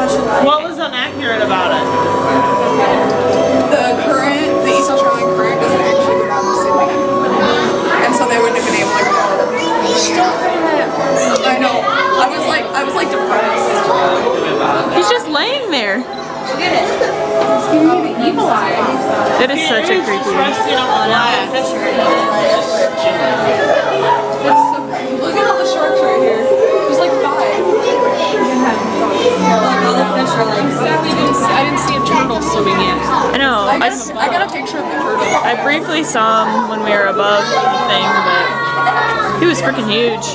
What was inaccurate about it? The current, the East Australian current doesn't actually go down to Sydney. And so they wouldn't have been able to go. I know. I was like, I was like depressed. He's just laying there. Look at It's giving me the evil eye. That is such a creepy. Sadly, didn't see, I didn't see a turtle swimming in. I know. I I, got, a, I got a picture of the turtle. I briefly saw him when we were above the thing, but he was freaking huge.